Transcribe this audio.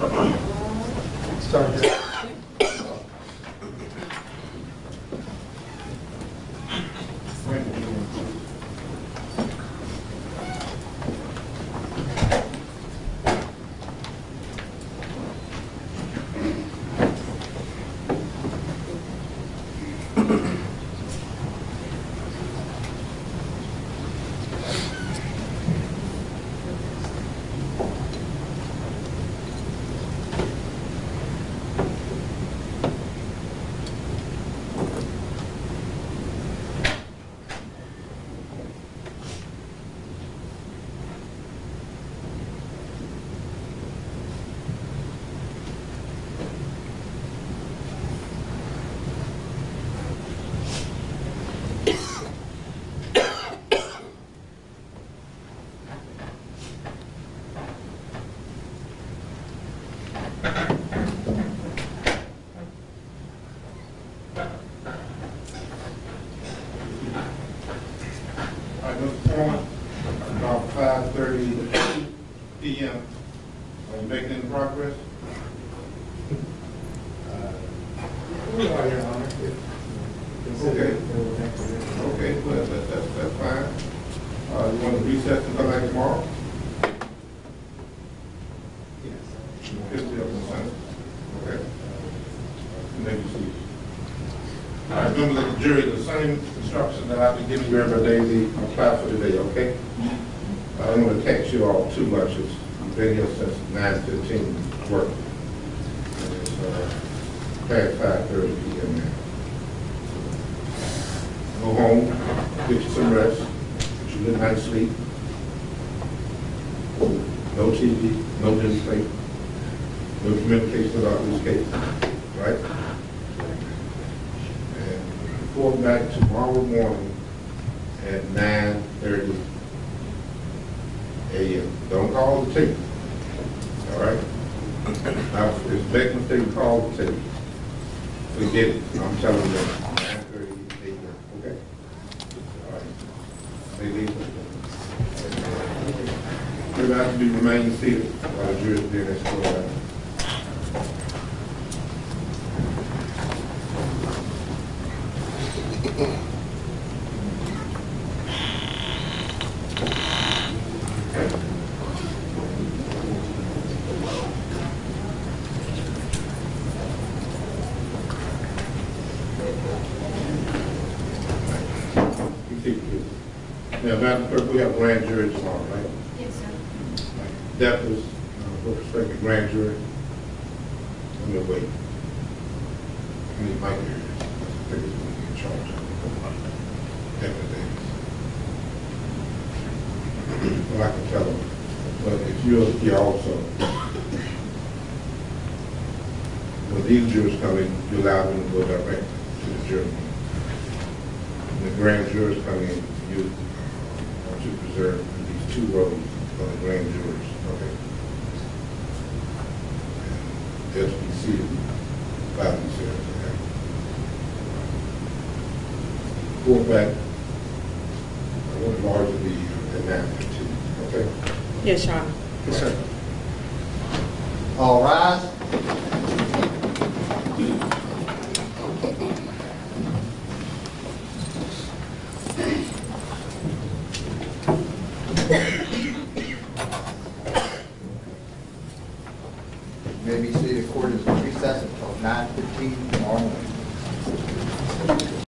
Start Are you making any progress? We are, Your Honor. Okay. Okay, well, that, that's, that's fine. Uh, you want to recess come back tomorrow? Yes. Fifty of them, Okay. Maybe see. All right, remember that the jury, the same instruction that I've been giving you every day, they apply for today, okay? I don't want to tax you all too much, it's, been here since 9:15 work. And it's uh, 5:30 p.m. now. Go home, get you some rest, get you a good night's sleep. No TV, no newspaper, no communication about this case, right? And report back tomorrow morning at 9:30 and don't call the team. All right? I was expecting to call the team. We did it. I'm telling them. 9:30, 8:30. Okay? All right. They leave. You're about to be remaining seated while the jury's doing this for uh, Now, Madam Clerk, we have grand jury tomorrow, right? Yes, sir. That was, uh, with respect to grand jury. I'm gonna wait. I need Mike here. I think he's gonna be in charge. Deputy Davis. Well, I can tell him, but if you're here also, when these jurors come in, you allow them to go direct to the jury. When the grand jurors come in, you to preserve these two rows for uh, the grand jurors, okay? They'll be seated by themselves, okay? Go back, I want large to be at nine fifteen, okay? Yes, Your Honor. Yes, sir. All rise. Maybe seated, court is recessed until nine fifteen tomorrow morning.